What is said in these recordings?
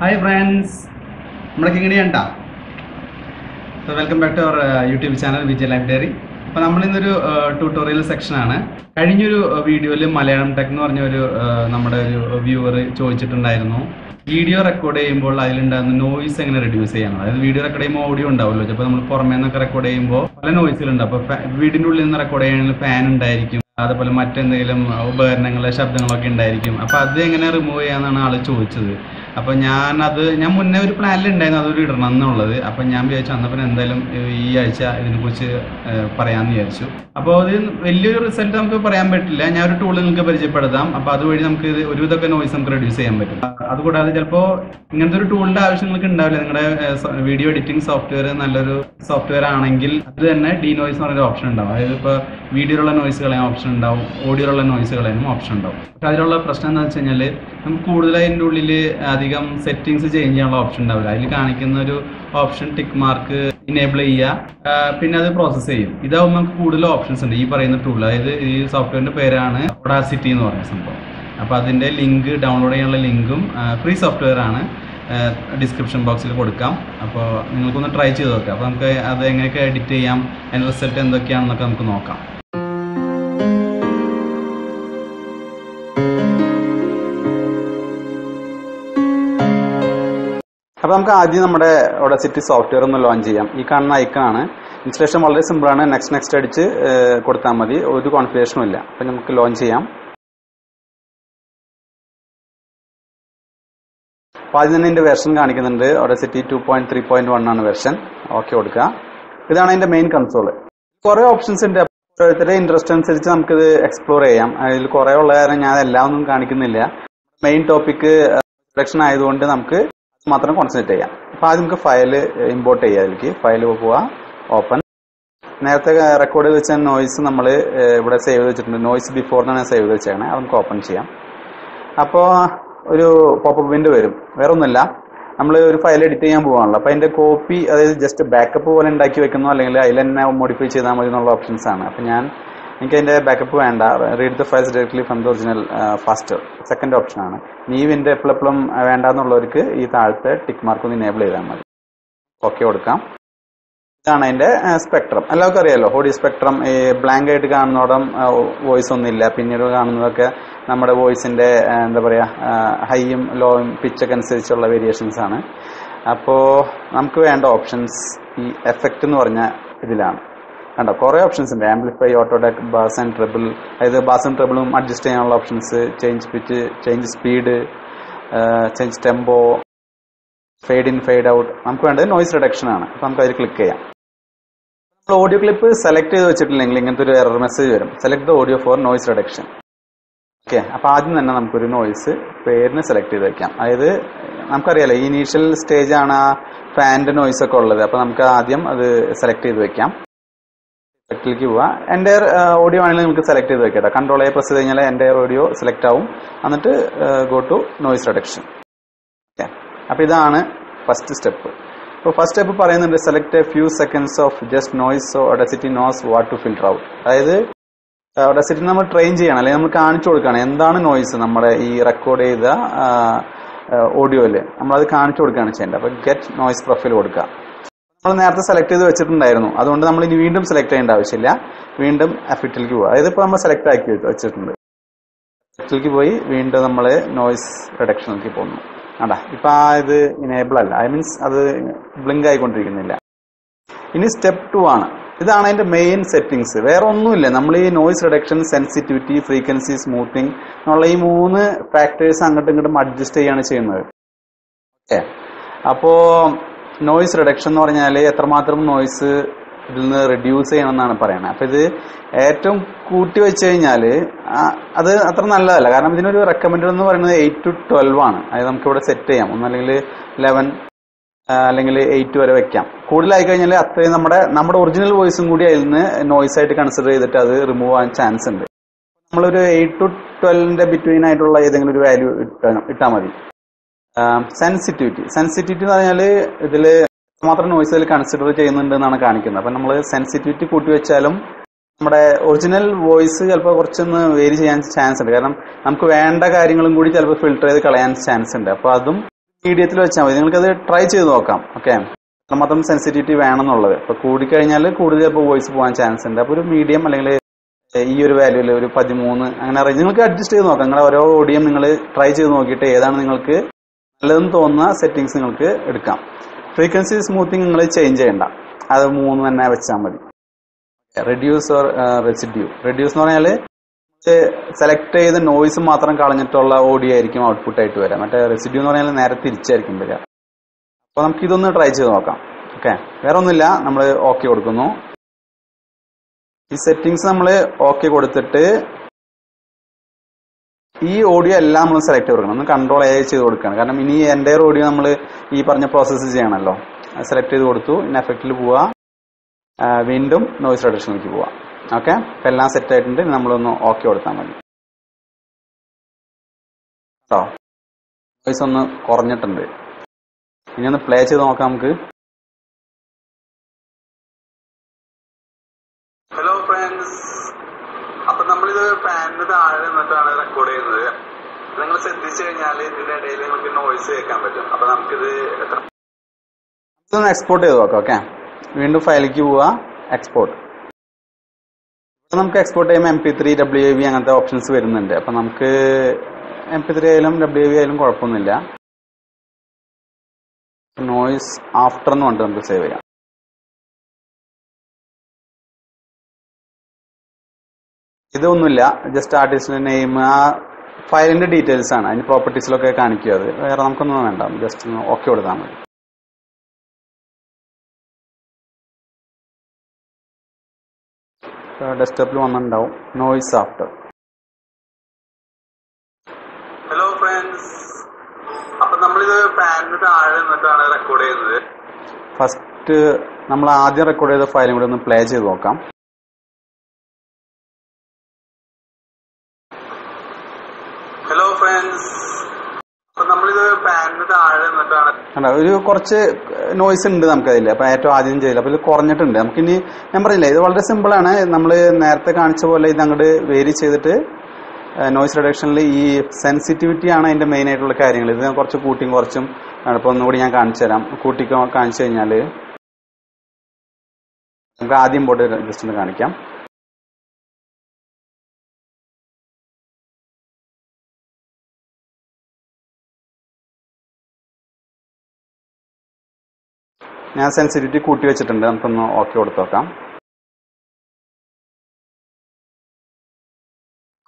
Hi friends നമ്മളൊക്കെ കിങ്ങിണി കണ്ടാ so welcome back to our YouTube channel Vijaya library അപ്പോൾ നമ്മളിന്നൊരു ട്യൂട്ടോറിയൽ സെക്ഷനാണ് കഴിഞ്ഞൊരു വീഡിയോയിൽ മലയാളം ടെക് എന്ന് പറഞ്ഞ ഒരു uh, നമ്മുടെ ഒരു വ്യൂവർ ചോദിച്ചിട്ടുണ്ടായിരുന്നു. വീഡിയോ റെക്കോർഡ് ചെയ്യുമ്പോൾ അതിലുണ്ടാകുന്ന നോയ്സ് എങ്ങനെ റെഡ്യൂസ് ചെയ്യണം? അതായത് വീഡിയോ റെക്കോർഡ് ചെയ്യുമ്പോൾ ഓഡിയോ ഉണ്ടാവുമല്ലോ. ചിലപ്പോൾ നമ്മൾ പുറമേ നിന്നൊക്കെ റെക്കോർഡ് ചെയ്യുമ്പോൾ പല നോയ്സുകളുണ്ട് അപ്പോൾ വീടിന്റെ ഉള്ളിൽ നിന്ന് റെക്കോർഡ് ചെയ്യണമെങ്കിൽ ഫാൻ ഉണ്ടായിരിക്കും. അതുപോലെ മറ്റെന്തെങ്കിലും ഉപകരണങ്ങൾ ശബ്ദങ്ങളൊക്കെ ഉണ്ടായിരിക്കും. അപ്പോൾ അത് എങ്ങനെ റിമൂവ് ചെയ്യാന്നാണ് ആൾ ചോദിച്ചത്. അപ്പോൾ ഞാൻ അത് ഞാൻ മുന്നേ ഒരു പ്ലാനിലുണ്ടായിരുന്നു അതൊരു ഇടണം എന്നുള്ളത് അപ്പൊ ഞാൻ വിചാരിച്ചു അന്നപ്പം എന്തായാലും ഈ ആഴ്ച ഇതിനെക്കുറിച്ച് കുറിച്ച് പറയാമെന്ന് വിചാരിച്ചു. അപ്പോൾ അത് വലിയൊരു റിസൾട്ട് നമുക്ക് പറയാൻ പറ്റില്ല. ഞാൻ ഒരു ടൂൾ നിങ്ങൾക്ക് പരിചയപ്പെടുത്താം. അപ്പൊ അതുവഴി നമുക്ക് ഒരുവിധമൊക്കെ നോയ്സ് നമുക്ക് റെഡ്യൂസ് ചെയ്യാൻ പറ്റും. അതുകൂടാതെ ചിലപ്പോ ഇങ്ങനത്തെ ഒരു ടൂളിന്റെ ആവശ്യം നിങ്ങൾക്ക് ഉണ്ടാവില്ല. നിങ്ങളുടെ വീഡിയോ എഡിറ്റിംഗ് സോഫ്റ്റ്വെയർ നല്ലൊരു സോഫ്റ്റ്വെയർ ആണെങ്കിൽ അത് തന്നെ ഡി നോയ്സ് പറയുന്ന ഓപ്ഷൻ ഉണ്ടാവും. അതായത് ഇപ്പോൾ വീഡിയോയിലുള്ള നോയ്സ് കളയാൻ ഓപ്ഷൻ ഉണ്ടാവും. ഓഡിയോയിലുള്ള നോയ്സ് കളയാനും ഓപ്ഷൻ ഉണ്ടാവും. പക്ഷെ അതിലുള്ള പ്രശ്നം എന്താ വെച്ച് കഴിഞ്ഞാൽ നമുക്ക് കൂടുതലായി ഉള്ളിൽ അധികം സെറ്റിങ്സ് ചേഞ്ച് ചെയ്യാനുള്ള ഓപ്ഷൻ ഉണ്ടാവില്ല. അതിൽ കാണിക്കുന്ന ഒരു ഓപ്ഷൻ ടിക്ക് മാർക്ക് ഇനേബിൾ ചെയ്യുക പിന്നെ അത് പ്രോസസ്സ് ചെയ്യും. ഇതാവുമ്പോൾ നമുക്ക് കൂടുതൽ ഓപ്ഷൻസ് ഉണ്ട്. ഈ പറയുന്ന ടൂൾ അതായത് ഈ സോഫ്റ്റ്വെയറിന്റെ പേരാണ് ഒഡാസിറ്റി എന്ന് പറയുന്ന സംഭവം. അപ്പോൾ അതിന്റെ ലിങ്ക് ഡൗൺലോഡ് ചെയ്യാനുള്ള ലിങ്കും ഫ്രീ സോഫ്റ്റ്വെയർ ആണ്. ഡിസ്ക്രിപ്ഷൻ ബോക്സിൽ കൊടുക്കാം. അപ്പോൾ നിങ്ങൾക്കൊന്ന് ട്രൈ ചെയ്ത് നോക്കാം. അപ്പോൾ നമുക്ക് അത് എങ്ങനെയൊക്കെ എഡിറ്റ് ചെയ്യാം അതിന്റെ റിസൾട്ട് എന്തൊക്കെയാണെന്നൊക്കെ നമുക്ക് നോക്കാം. അപ്പോൾ നമുക്ക് ആദ്യം നമ്മുടെ ഒഡസിറ്റി സോഫ്റ്റ്വെയർ ഒന്ന് ലോഞ്ച് ചെയ്യാം. ഈ കാണുന്ന ഐക്കണാണ് ഇൻസ്റ്റലേഷൻ വളരെ സിമ്പിളാണ് നെക്സ്റ്റ് നെക്സ്റ്റ് അടിച്ച് കൊടുത്താൽ മതി. ഒരു കോൺഫിഗറേഷനും ഇല്ല. അപ്പം നമുക്ക് ലോഞ്ച് ചെയ്യാം. അപ്പോൾ ആദ്യം തന്നെ എന്റെ വെർഷൻ കാണിക്കുന്നുണ്ട്. Audacity two point three point one ആണ് വെർഷൻ ഓക്കെ കൊടുക്കുക. ഇതാണ് അതിന്റെ മെയിൻ കൺസോൾ കുറേ ഓപ്ഷൻസ് ഉണ്ട്. ഓരോരുത്തരുടെ ഇൻട്രസ്റ്റ് അനുസരിച്ച് നമുക്കിത് എക്സ്പ്ലോർ ചെയ്യാം. അതിൽ കുറേ ഉള്ള കാരണം ഞാൻ എല്ലാം ഒന്നും കാണിക്കുന്നില്ല. മെയിൻ ടോപ്പിക് സെലക്ഷൻ ആയതുകൊണ്ട് നമുക്ക് മാത്രം കോൺസെൻട്രേറ്റ് ചെയ്യാം. അപ്പോൾ ആദ്യം നമുക്ക് ഫയൽ ഇമ്പോർട്ട് ചെയ്യാം അതിലേക്ക്. ഫയൽ പോവുക ഓപ്പൺ നേരത്തെ റെക്കോർഡ് വെച്ച നോയ്സ് നമ്മൾ ഇവിടെ സേവ് ചെയ്ത് വെച്ചിട്ടുണ്ട്. നോയ്സ് ബിഫോർ എന്നാണ് സേവ് ചെയ്ത് വെച്ചേക്കണേ. അത് നമുക്ക് ഓപ്പൺ ചെയ്യാം. അപ്പോൾ ഒരു പോപ്പപ്പ് വിൻഡോ വരും. വേറെ ഒന്നുമില്ല നമ്മൾ ഒരു ഫയൽ എഡിറ്റ് ചെയ്യാൻ പോകാണല്ലോ അപ്പോൾ അതിന്റെ കോപ്പി അതായത് ജസ്റ്റ് ബാക്കപ്പ് പോലെ ഉണ്ടാക്കി വെക്കുന്നു അല്ലെങ്കിൽ അതിൽ തന്നെ മോഡിഫൈ ചെയ്താൽ മതി എന്നുള്ള ഓപ്ഷൻസ് ആണ്. അപ്പോൾ ഞാൻ എനിക്ക് അതിന്റെ ബാക്കപ്പ് വേണ്ട. Read the files directly from the original faster second option ഓപ്ഷനാണ് നീവിന്റെ എപ്പോഴെപ്പോഴും വേണ്ട എന്നുള്ളവർക്ക് ഈ താഴത്തെ ടിക്ക് മാർക്ക് ഒന്ന് ഇനേബിൾ ചെയ്താൽ മതി. ഓക്കെ കൊടുക്കാം. ഇതാണ് അതിന്റെ സ്പെക്ട്രം എല്ലാവർക്കും അറിയാലോ ഹോഡി സ്പെക്ട്രം ഈ ബ്ലാങ്ക് ആയിട്ട് കാണുന്നോടം വോയിസ് ഒന്നുമില്ല. പിന്നീട് കാണുന്നതൊക്കെ നമ്മുടെ വോയിസിന്റെ എന്താ പറയാ ഹൈയും ലോയും പിച്ചൊക്കെ അനുസരിച്ചുള്ള വേരിയേഷൻസ് ആണ്. അപ്പോൾ നമുക്ക് വേണ്ട ഓപ്ഷൻസ് ഈ എഫക്റ്റ് എന്ന് പറഞ്ഞ ഇതിലാണ്. കണ്ടോ? കുറേ ഓപ്ഷൻസ് ഉണ്ട്. Amplify auto duck bass and treble അതായത് ബാസ് ആൻഡ് ട്രിബിളും അഡ്ജസ്റ്റ് ചെയ്യാനുള്ള options change pitch change speed change tempo fade in fade out നമുക്ക് വേണ്ടത് നോയ്സ് റിഡക്ഷൻ ആണ്. അപ്പോൾ നമുക്ക് അതിൽ ക്ലിക്ക് ചെയ്യാം. നമ്മൾ ഓഡിയോ ക്ലിപ്പ് സെലക്ട് ചെയ്ത് വെച്ചിട്ടില്ലെങ്കിൽ ഇങ്ങനത്തെ ഒരു എറർ മെസ്സേജ് വരും. Select the audio for noise reduction okay അപ്പോൾ ആദ്യം തന്നെ നമുക്കൊരു നോയ്സ് പേരിന് സെലക്ട് ചെയ്ത് വെക്കാം. അതായത് നമുക്കറിയാലോ ഇനീഷ്യൽ സ്റ്റേജ് ആണ് ആ ഫാന്റെ നോയ്സ് ഒക്കെ ഉള്ളത്. അപ്പോൾ നമുക്ക് ആദ്യം അത് സെലക്ട് ചെയ്ത് വെക്കാം. സെലക്റ്റിലേക്ക് പോവുക എന്റെ ഓഡിയോ ആണെങ്കിൽ നമുക്ക് സെലക്ട് ചെയ്ത് വെക്കാം കൺട്രോൾ എ പ്രസ് ചെയ്ത് കഴിഞ്ഞാൽ എന്റെ ഓഡിയോ സെലക്ട് ആവും. എന്നിട്ട് go to noise reduction okay അപ്പോൾ ഇതാണ് ഫസ്റ്റ് സ്റ്റെപ്പ് അപ്പോൾ ഫസ്റ്റ് സ്റ്റെപ്പ് പറയുന്നുണ്ട് select a few seconds of just noise so Audacity knows what to filter out അതായത് ഒഡസിറ്റി നമ്മൾ ട്രെയിൻ ചെയ്യണം അല്ലെങ്കിൽ നമ്മൾ കാണിച്ചു കൊടുക്കണം എന്താണ് നോയിസ് നമ്മുടെ ഈ റെക്കോർഡ് ചെയ്ത ഓഡിയോയിൽ നമ്മളത് കാണിച്ചു കൊടുക്കുകയാണ് ചെയ്യേണ്ടത്. അപ്പോൾ ഗെറ്റ് നോയിസ് പ്രൊഫൈൽ കൊടുക്കുക. നമ്മൾ നേരത്തെ സെലക്ട് ചെയ്ത് വെച്ചിട്ടുണ്ടായിരുന്നു. അതുകൊണ്ട് നമ്മൾ ഇനി വീണ്ടും സെലക്ട് ചെയ്യേണ്ട ആവശ്യമില്ല. വീണ്ടും എഫക്റ്റിലേക്ക് പോകുക അതായത് ഇപ്പോൾ നമ്മൾ സെലക്ട് ആക്കി വെച്ചിട്ടുണ്ട്. എഫക്റ്റിലേക്ക് പോയി വീണ്ടും നമ്മൾ നോയ്സ് റിഡക്ഷനിലേക്ക് പോകുന്നു. അതാ ഇപ്പം ആ ഇത് ഇനേബിൾ അല്ല. ഐ മീൻസ് അത് ബ്ലിങ്ക് ആയിക്കൊണ്ടിരിക്കുന്നില്ല. ഇനി സ്റ്റെപ്പ് ടു ആണ്. ഇതാണ് അതിന്റെ മെയിൻ സെറ്റിങ്സ് വേറെ ഒന്നുമില്ല. നമ്മൾ ഈ noise reduction sensitivity frequency smoothing എന്നുള്ള ഈ മൂന്ന് ഫാക്ടേഴ്സ് അങ്ങോട്ടും ഇങ്ങോട്ടും അഡ്ജസ്റ്റ് ചെയ്യാണ് ചെയ്യുന്നത്. ഓക്കെ അപ്പോ നോയ്സ് റിഡക്ഷൻ എന്ന് പറഞ്ഞാൽ എത്രമാത്രം നോയ്സ് ഇതിൽ നിന്ന് റെഡ്യൂസ് ചെയ്യണം എന്നാണ് പറയുന്നത് അപ്പോൾ ഇത് ഏറ്റവും കൂട്ടി വെച്ച് കഴിഞ്ഞാൽ അത് അത്ര നല്ലതല്ല. കാരണം ഇതിനൊരു റെക്കമെൻഡ് എന്ന് പറയുന്നത് എയ്റ്റ് ടു ട്വൽവ് ആണ്. അതായത് നമുക്കിവിടെ സെറ്റ് ചെയ്യാം. ഒന്നല്ലെങ്കിൽ ലെവൻ അല്ലെങ്കിൽ എയ്റ്റ് വരെ വെക്കാം. കൂടുതലായി കഴിഞ്ഞാൽ അത്രയും നമ്മുടെ നമ്മുടെ ഒറിജിനൽ വോയിസും കൂടി അതിൽ നിന്ന് നോയ്സ് ആയിട്ട് കൺസിഡർ ചെയ്തിട്ട് അത് റിമൂവ് ആവാൻ ചാൻസ് ഉണ്ട്. നമ്മളൊരു എയ്റ്റ് ടു ട്വൽവിന്റെ ബിറ്റ്വീൻ ആയിട്ടുള്ള ഏതെങ്കിലും ഒരു വാല്യൂ ഇട്ടാൽ മതി. സെൻസിറ്റിവിറ്റി സെൻസിറ്റിവിറ്റി എന്ന് പറഞ്ഞാൽ ഇതിൽ മാത്രം നോയ്സ് അതിൽ കൺസിഡർ ചെയ്യുന്നുണ്ട് എന്നാണ് കാണിക്കുന്നത്. അപ്പം നമ്മൾ സെൻസിറ്റിവിറ്റി കൂട്ടി വെച്ചാലും നമ്മുടെ ഒറിജിനൽ വോയിസ് ചിലപ്പോൾ കുറച്ചൊന്ന് വേരി ചെയ്യാൻ ചാൻസ് ഉണ്ട്. കാരണം നമുക്ക് വേണ്ട കാര്യങ്ങളും കൂടി ചിലപ്പോൾ ഫിൽട്ടർ ചെയ്ത് കളയാൻ ചാൻസ് ഉണ്ട്. അപ്പോൾ അതും മീഡിയത്തിൽ വെച്ചാൽ മതി. നിങ്ങൾക്കത് ട്രൈ ചെയ്ത് നോക്കാം. ഓക്കെ മാത്രം സെൻസിറ്റിവിറ്റി വേണമെന്നുള്ളത്. ഇപ്പോൾ കൂടിക്കഴിഞ്ഞാൽ കൂടുതൽ ചിലപ്പോൾ വോയിസ് പോകാൻ ചാൻസ് ഉണ്ട്. അപ്പോൾ ഒരു മീഡിയം അല്ലെങ്കിൽ ഈ ഒരു വാല്യൂൽ ഒരു പതിമൂന്ന് അങ്ങനെ നിങ്ങൾക്ക് അഡ്ജസ്റ്റ് ചെയ്ത് നോക്കാം. നിങ്ങളുടെ ഓരോ ഓഡിയം നിങ്ങൾ ട്രൈ ചെയ്ത് നോക്കിയിട്ട് ഏതാണ് നിങ്ങൾക്ക് നല്ലതെന്ന് തോന്നുന്ന സെറ്റിങ്സ് നിങ്ങൾക്ക് എടുക്കാം. ഫ്രീക്വൻസി സ്മൂത്തിങ് നിങ്ങൾ ചേഞ്ച് ചെയ്യണ്ട. അത് മൂന്ന് തന്നെ വെച്ചാൽ മതി. റെഡ്യൂസ് ഓർ റെസിഡ്യൂ റെഡ്യൂസ് എന്ന് പറഞ്ഞാൽ സെലക്ട് ചെയ്ത നോയ്സ് മാത്രം കളഞ്ഞിട്ടുള്ള ഓഡിയോ ആയിരിക്കും ഔട്ട്പുട്ട് ആയിട്ട് വരിക മറ്റേ റെസിഡ്യൂ എന്ന് പറഞ്ഞാൽ നേരെ തിരിച്ചായിരിക്കും വരിക അപ്പോൾ നമുക്ക് ഇതൊന്ന് ട്രൈ ചെയ്ത് നോക്കാം. ഓക്കെ വേറെ ഒന്നുമില്ല നമ്മൾ ഓക്കെ കൊടുക്കുന്നു. ഈ സെറ്റിങ്സ് നമ്മൾ ഓക്കെ കൊടുത്തിട്ട് ഈ ഓഡിയോ എല്ലാം നമ്മൾ സെലക്ട് കൊടുക്കണം. ഒന്ന് കൺട്രോൾ എ ചെയ്ത് കൊടുക്കണം. കാരണം ഇനി എന്റെ ഓഡിയോ നമ്മൾ ഈ പറഞ്ഞ പ്രോസസ്സ് ചെയ്യണമല്ലോ സെലക്ട് ചെയ്ത് കൊടുത്തു. ഇനി എഫക്റ്റിൽ പോവുക വീണ്ടും നോയ്സ് റെഡക്ഷനിലേക്ക് പോവാം. ഓക്കെ അപ്പം എല്ലാം സെറ്റ് ആയിട്ടുണ്ട്. നമ്മളൊന്ന് ഓക്കെ കൊടുത്താൽ മതി. കേട്ടോ നോയ്സ് ഒന്ന് കുറഞ്ഞിട്ടുണ്ട്. ഇനി ഒന്ന് പ്ലേ ചെയ്ത് നോക്കാം നമുക്ക് ഹലോ ഫ്രണ്ട്സ് അപ്പൊ നമ്മളിത് ഫാനിന് നിന്നിട്ടാണ് റെക്കോർഡ് ചെയ്യുന്നത് നിങ്ങൾ ശ്രദ്ധിച്ചു കഴിഞ്ഞാൽ ഇതിന്റെ ഇടയിൽ നമുക്ക് നോയ്സ് കേൾക്കാൻ പറ്റും. അപ്പൊ നമുക്കിത് എക്സ്പോർട്ട് ചെയ്ത് നോക്കാം ഓക്കെ വീണ്ടും ഫയലിലേക്ക് പോവുക എക്സ്പോർട്ട് നമുക്ക് എക്സ്പോർട്ട് ചെയ്യുമ്പോൾ M P three W V അങ്ങനത്തെ ഓപ്ഷൻസ് വരുന്നുണ്ട്. അപ്പം നമുക്ക് എം പി ത്രീ ആയാലും ഡബ്ല്യു വി ആയാലും കുഴപ്പമൊന്നുമില്ല. നോയിസ് ആഫ്റ്റർ എന്ന് പറഞ്ഞിട്ട് നമുക്ക് സേവ് ചെയ്യാം. ഇതൊന്നുമില്ല. ജസ്റ്റ് ആർട്ടിസ്റ്റിന്റെ നെയിം ആ ഫയലിന്റെ ഡീറ്റെയിൽസ് ആണ്. അതിന് പ്രോപ്പർട്ടീസിലൊക്കെ കാണിക്കുക അത്. വേറെ നമുക്കൊന്നും വേണ്ട. ജസ്റ്റ് ഒന്ന് ഓക്കെ കൊടുത്താൽ മതി. ഡെസ്ക്ടോപ്പിൽ വന്നിട്ടുണ്ടാവും. നോയ്സ് ആഫ്റ്റർ ഹലോ ഫ്രണ്ട്സ് അപ്പൊ നമ്മളിത് ഫാനിന് താഴെ നിന്നിട്ടാണ് റെക്കോർഡ് ചെയ്യുന്നത്. ഫസ്റ്റ് നമ്മൾ ആദ്യം റെക്കോർഡ് ചെയ്ത ഫയലും കൂടെ ഒന്ന് പ്ലേ ചെയ്ത് നോക്കാം ഹലോ ഫ്രണ്ട്സ് അപ്പൊ നമ്മളിത് ഫാനിന് താഴെ നിന്നിട്ടാണ് കണ്ടോ ഒരു കുറച്ച് നോയ്സ് ഉണ്ട് നമുക്കതിൽ അപ്പം ഏറ്റവും ആദ്യം ചെയ്തില്ല അപ്പോൾ ഇത് കുറഞ്ഞിട്ടുണ്ട്. നമുക്കിനി ഞാൻ പറഞ്ഞില്ല ഇത് വളരെ സിമ്പിളാണ് നമ്മൾ നേരത്തെ കാണിച്ച പോലെ ഇത് അങ്ങോട്ട് വേരി ചെയ്തിട്ട് നോയ്സ് റിഡക്ഷനിൽ ഈ സെൻസിറ്റിവിറ്റി ആണ് അതിന്റെ മെയിൻ ആയിട്ടുള്ള കാര്യങ്ങൾ ഇത് കുറച്ച് കൂട്ടിയും കുറച്ചും ഇപ്പോൾ ഒന്നുകൂടി ഞാൻ കാണിച്ചു തരാം. കൂട്ടി കാണിച്ചു കഴിഞ്ഞാൽ നമുക്ക് ആദ്യം പോട്ട് ജസ്റ്റ് ഒന്ന് കാണിക്കാം. ഞാൻ സെൻസിറ്റിവിറ്റി കൂട്ടി വെച്ചിട്ടുണ്ട്. നമുക്കൊന്ന് ഓക്കെ കൊടുത്തു നോക്കാം.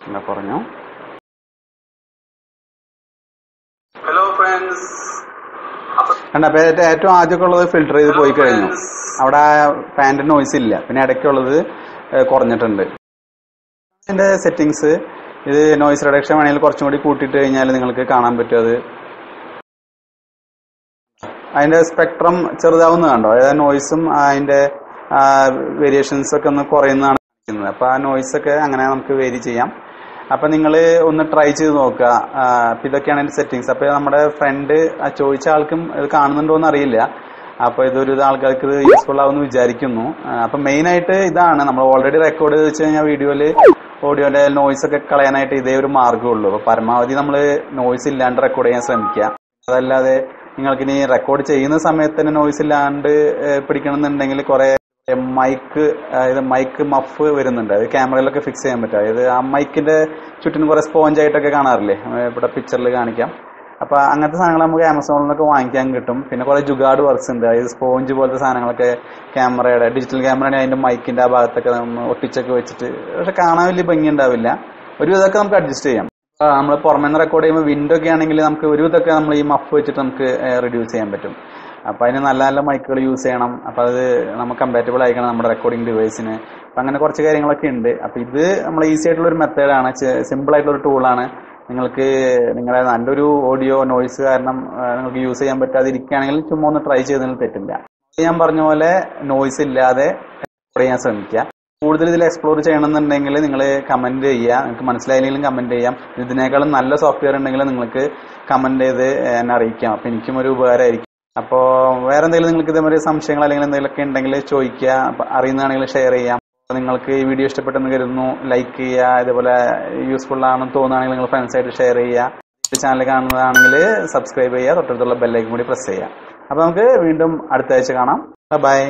എന്നാ പറഞ്ഞു. ഹലോ ഫ്രണ്ട്സ് അപ്പൊ കണ്ട അപ്പൊ ഏറ്റവും ഏറ്റവും ആദ്യമൊക്കെ ഉള്ളത് ഫിൽട്ടർ ചെയ്ത് പോയി കഴിഞ്ഞു. അവിടെ പാന്റ് നോയ്സ് ഇല്ല. പിന്നെ ഇടയ്ക്കുള്ളത് കുറഞ്ഞിട്ടുണ്ട്. ഇതിന്റെ സെറ്റിങ്സ് ഇത് നോയ്സ് റിഡക്ഷൻ വേണമെങ്കിൽ കുറച്ചും കൂടി കൂട്ടിയിട്ട് കഴിഞ്ഞാൽ നിങ്ങൾക്ക് കാണാൻ പറ്റും അത്. അതിന്റെ സ്പെക്ട്രം ചെറുതാവുന്ന കണ്ടോ? അതായത് നോയ്സും അതിന്റെ വേരിയേഷൻസ് ഒക്കെ ഒന്ന് കുറയുന്നതാണ് കാണിക്കുന്നത്. അപ്പൊ ആ നോയ്സ് ഒക്കെ അങ്ങനെ നമുക്ക് വേരി ചെയ്യാം. അപ്പൊ നിങ്ങൾ ഒന്ന് ട്രൈ ചെയ്ത് നോക്കുക. അപ്പൊ ഇതൊക്കെയാണ് അതിന്റെ സെറ്റിങ്സ് അപ്പൊ നമ്മുടെ ഫ്രണ്ട് ചോദിച്ച ആൾക്കും ഇത് കാണുന്നുണ്ടോ എന്ന് അറിയില്ല. അപ്പൊ ഇതൊരു ഇത് ആൾക്കാർക്ക് ഇത് യൂസ്ഫുൾ ആവുമെന്ന് വിചാരിക്കുന്നു. അപ്പൊ മെയിൻ ആയിട്ട് ഇതാണ്. നമ്മൾ ഓൾറെഡി റെക്കോർഡ് ചെയ്ത് വെച്ച് കഴിഞ്ഞാൽ വീഡിയോയിൽ ഓഡിയോന്റെ നോയ്സ് ഒക്കെ കളയാനായിട്ട് ഇതേ ഒരു മാർഗമുള്ളൂ അപ്പൊ പരമാവധി നമ്മൾ നോയ്സ് ഇല്ലാണ്ട് റെക്കോർഡ് ചെയ്യാൻ ശ്രമിക്കുക. അതല്ലാതെ നിങ്ങൾക്ക് ഇനി റെക്കോർഡ് ചെയ്യുന്ന സമയത്ത് തന്നെ നോയിസ് ഇല്ലാണ്ട് പിടിക്കണം പിടിക്കണമെന്നുണ്ടെങ്കിൽ കുറെ മൈക്ക് അതായത് മൈക്ക് മഫ് വരുന്നുണ്ട്. അത് ക്യാമറയിലൊക്കെ ഫിക്സ് ചെയ്യാൻ പറ്റും. അതായത് ആ മൈക്കിന്റെ ചുറ്റിന് കുറേ സ്പോഞ്ച് ആയിട്ടൊക്കെ കാണാറില്ലേ? ഇവിടെ പിക്ചറിൽ കാണിക്കാം. അപ്പോൾ അങ്ങനത്തെ സാധനങ്ങൾ നമുക്ക് ആമസോണിൽ നിന്നൊക്കെ വാങ്ങിക്കാൻ കിട്ടും. പിന്നെ കുറേ ജുഗാഡ് വർക്ക്സ് ഉണ്ട്. അതായത് സ്പോഞ്ച് പോലത്തെ സാധനങ്ങളൊക്കെ ക്യാമറയുടെ ഡിജിറ്റൽ ക്യാമറയുടെ അതിന്റെ മൈക്കിന്റെ ആ ഭാഗത്തൊക്കെ നമ്മൾ ഒട്ടിച്ചൊക്കെ വെച്ചിട്ട് പക്ഷെ കാണാൻ വലിയ ഭംഗി ഉണ്ടാവില്ല. ഒരു ഇതൊക്കെ നമുക്ക് അഡ്ജസ്റ്റ് ചെയ്യാം. നമ്മൾ പുറമേന്ന് റെക്കോർഡ് ചെയ്യുമ്പോൾ വിൻഡോ ഒക്കെ ആണെങ്കിൽ നമുക്ക് ഒരു നമ്മൾ ഈ മഫ് വെച്ചിട്ട് നമുക്ക് റിഡ്യൂസ് ചെയ്യാൻ പറ്റും. അപ്പം അതിന് നല്ല നല്ല മൈക്കുകൾ യൂസ് ചെയ്യണം. അപ്പം അത് നമുക്ക് കമ്പാറ്റബിൾ ആയിരിക്കണം നമ്മുടെ റെക്കോർഡിംഗ് ഡിവൈസിന് അപ്പം അങ്ങനെ കുറച്ച് കാര്യങ്ങളൊക്കെ ഉണ്ട് അപ്പം ഇത് നമ്മൾ ഈസി ആയിട്ടുള്ള ഒരു മെത്തേഡാണ് സിമ്പിൾ ആയിട്ടുള്ള ഒരു ടൂളാണ് നിങ്ങൾക്ക് നിങ്ങളുടെ നല്ലൊരു ഓഡിയോ നോയ്സ് കാരണം നിങ്ങൾക്ക് യൂസ് ചെയ്യാൻ പറ്റാതിരിക്കുകയാണെങ്കിൽ ചുമ്മാ ഒന്ന് ട്രൈ ചെയ്തതിന് തെറ്റില്ല. ഞാൻ പറഞ്ഞ പോലെ നോയ്സ് ഇല്ലാതെ റെക്കോർഡ് ചെയ്യാൻ ശ്രമിക്കുക കൂടുതൽ ഇതിൽ എക്സ്പ്ലോർ ചെയ്യണമെന്നുണ്ടെങ്കിൽ നിങ്ങൾ കമന്റ് ചെയ്യുക നിങ്ങൾക്ക് മനസ്സിലായില്ലെങ്കിലും കമന്റ് ചെയ്യാം. ഇതിനേക്കാളും നല്ല സോഫ്റ്റ്വെയർ ഉണ്ടെങ്കിൽ നിങ്ങൾക്ക് കമന്റ് ചെയ്ത് എന്നെ അറിയിക്കാം. അപ്പൊ എനിക്കും ഒരു ഉപകാരമായിരിക്കും. അപ്പോൾ വേറെ എന്തെങ്കിലും നിങ്ങൾക്ക് ഇതേമാതിരി സംശയങ്ങൾ അല്ലെങ്കിൽ എന്തെങ്കിലുമൊക്കെ ഉണ്ടെങ്കിൽ ചോദിക്കുക. അപ്പൊ അറിയുന്നതാണെങ്കിൽ ഷെയർ ചെയ്യാം. നിങ്ങൾക്ക് ഈ വീഡിയോ ഇഷ്ടപ്പെട്ടെന്ന് കരുതുന്നു. ലൈക്ക് ചെയ്യുക. ഇതേപോലെ യൂസ്ഫുൾ ആണെന്ന് തോന്നുകയാണെങ്കിൽ നിങ്ങൾ ഫ്രണ്ട്സായിട്ട് ഷെയർ ചെയ്യുക. ചാനൽ കാണുന്നതാണെങ്കിൽ സബ്സ്ക്രൈബ് ചെയ്യുക. തൊട്ടടുത്തുള്ള ബെല്ലൈക്കും കൂടി പ്രസ് ചെയ്യുക. അപ്പോൾ നമുക്ക് വീണ്ടും അടുത്ത ആഴ്ച കാണാം. ബൈ